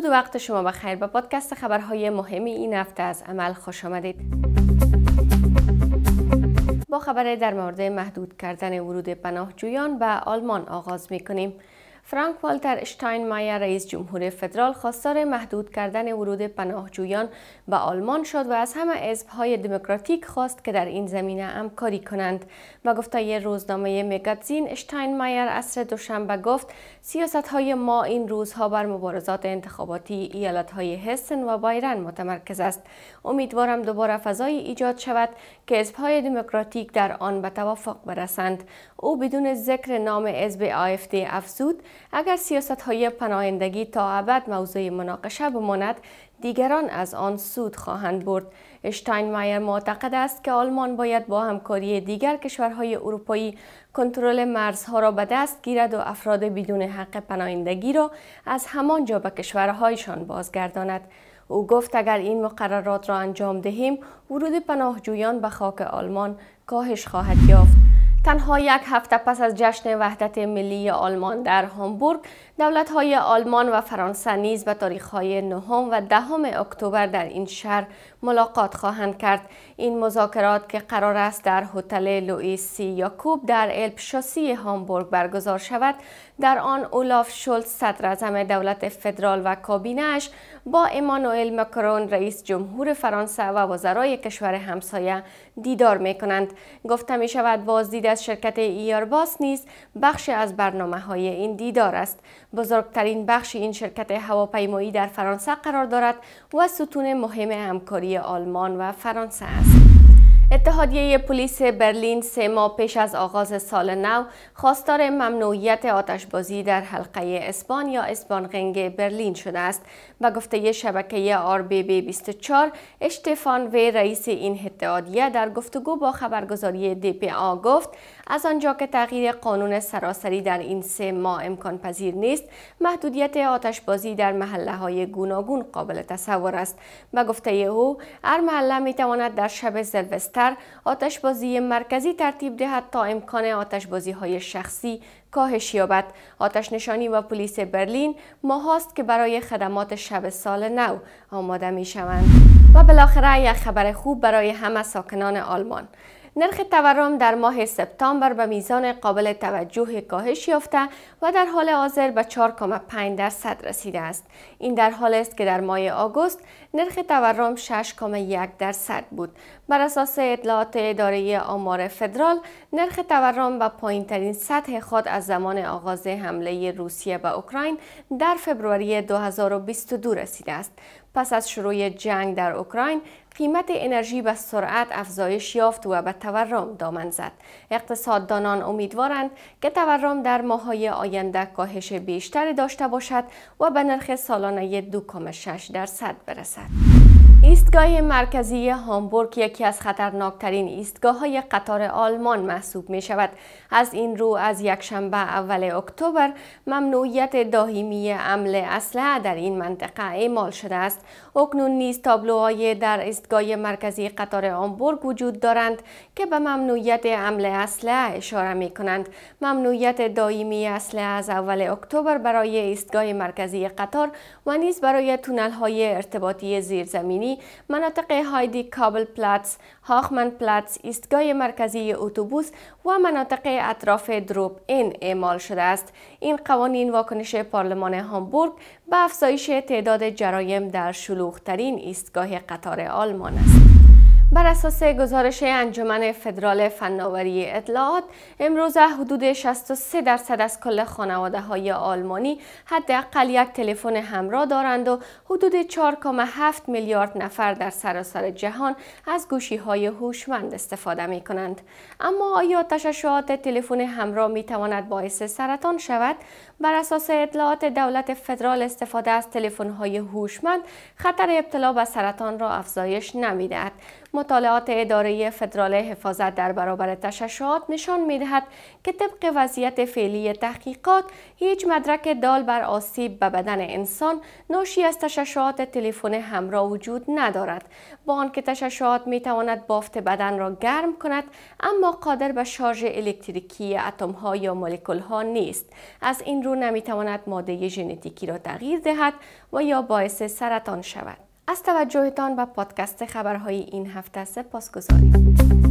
درود و وقت شما بخیر. به پادکست خبرهای مهم این هفته از عمل خوش آمدید. با خبر در مورد محدود کردن ورود پناهجویان به آلمان آغاز می کنیم فرانک والتر مایر رئیس جمهور فدرال خواستار محدود کردن ورود پناهجویان به آلمان شد و از همه حزب‌های دموکراتیک خواست که در این زمینه همکاری کنند. و گفته روزنامه مگزین مایر اصر دوشنبه گفت سیاست های ما این روزها بر مبارزات انتخاباتی ایالت های هستن و بایرن متمرکز است. امیدوارم دوباره فضایی ایجاد شود که حزب‌های دموکراتیک در آن به توافق برسند. او بدون ذکر نام حزب آفد افزود اگر سیاست های پناهندگی تا ابد موضوع مناقشه بماند دیگران از آن سود خواهند برد. مایر معتقد است که آلمان باید با همکاری دیگر کشورهای اروپایی کنترل مرزها را به دست گیرد و افراد بدون حق پناهندگی را از همان جا به کشورهایشان بازگرداند. او گفت اگر این مقررات را انجام دهیم ورود پناهجویان به خاک آلمان کاهش خواهد یافت. تنها یک هفته پس از جشن وحدت ملی آلمان در هامبورگ های آلمان و فرانسه نیز به های نهم و دهم اکتبر در این شهر ملاقات خواهند کرد. این مذاکرات که قرار است در هتل لوئیس یاکوب در الپ شاسی هامبورگ برگزار شود در آن اولاف شولز صدر اعظم دولت فدرال و کابینهش با امانوئل مکرون رئیس جمهور فرانسه و وزرای کشور همسایه دیدار می کنند گفته می شود بازدید از شرکت ایارباس نیز بخش از برنامه های این دیدار است بزرگترین بخش این شرکت هواپیمایی در فرانسه قرار دارد و ستون مهم همکاری آلمان و فرانسه است. اتحادیه پلیس برلین سه ماه پیش از آغاز سال نو خواستار ممنوعیت آتشبازی در حلقه اسپان یا اسپانغنگ برلین شده است. و گفته شبکه آر بی بی 24 اشتفان و رئیس این اتحادیه در گفتگو با خبرگزاری دی پی آ گفت از آنجا که تغییر قانون سراسری در این سه ماه امکان پذیر نیست محدودیت آتشبازی در محله های گوناگون قابل تصور است. و گفته او هر محله می تواند در شب زلوستر آتشبازی مرکزی ترتیب دهد تا امکان آتشبازی های شخصی کاهش یابد. آتش نشانی و پلیس برلین ماهاست که برای خدمات شب سال نو آماده می شوند و بالاخره یک خبر خوب برای همه ساکنان آلمان. نرخ تورم در ماه سپتامبر به میزان قابل توجه کاهش یافته و در حال حاضر به 4.5 درصد رسیده است. این در حال است که در ماه آگوست نرخ تورم 6.1 درصد بود. بر اساس اطلاعات اداره آمار فدرال، نرخ تورم به پایین ترین سطح خود از زمان آغاز حمله روسیه به اوکراین در فبروری 2022 رسیده است. پس از شروع جنگ در اوکراین قیمت انرژی به سرعت افزایش یافت و به تورم دامن زد. اقتصاددانان امیدوارند که تورم در ماهای آینده کاهش بیشتری داشته باشد و به نرخ سالانه 2.6 درصد برسد. ایستگاه مرکزی هامبورگ یکی از خطرناکترین ایستگاه های قطار آلمان محسوب می شود. از این رو از یکشنبه اول اکتبر ممنوعیت داهیمی عمل اسلحه در این منطقه اعمال شده است. اکنون نیز تابلوهای در ایستگاه مرکزی قطار هامبورگ وجود دارند که به ممنوعیت عمل اسلحه اشاره می کنند. ممنوعیت دائمی اسلحه از اول اکتبر برای ایستگاه مرکزی قطار و نیز برای تونل های ارتباطی زیرزمینی مناطق هایدی کابل پلاتس، هاخمن پلاتس، ایستگاه مرکزی اتوبوس و مناطق اطراف دروب این اعمال شده است. این قوانین واکنش پارلمان هامبورگ به افزایش تعداد جرایم در شلوغترین ایستگاه قطار آلمان است. بر اساس گزارش انجمن فدرال فناوری اطلاعات امروز حدود 63 درصد از کل خانواده های آلمانی حداقل یک تلفن همراه دارند و حدود 4.7 میلیارد نفر در سراسر جهان از گوشی های هوشمند استفاده می کنند اما آیا تشعشعات تلفن همراه می تواند باعث سرطان شود؟ بر اساس اطلاعات دولت فدرال استفاده از تلفن های هوشمند خطر ابتلا به سرطان را افزایش نمی‌دهد. مطالعات اداره فدرال حفاظت در برابر تششعات نشان می دهد که طبق وضعیت فعلی تحقیقات هیچ مدرک دال بر آسیب به بدن انسان ناشی از تششعات تلفن همراه وجود ندارد. با آنکه تششعات می تواند بافت بدن را گرم کند اما قادر به شارژ الکتریکی اتم ها یا مولکول ها نیست. از این رو نمی تواند ماده ژنتیکی را تغییر دهد و یا باعث سرطان شود. از توجهتان به پادکست خبرهای این هفته سپاس گذاریم.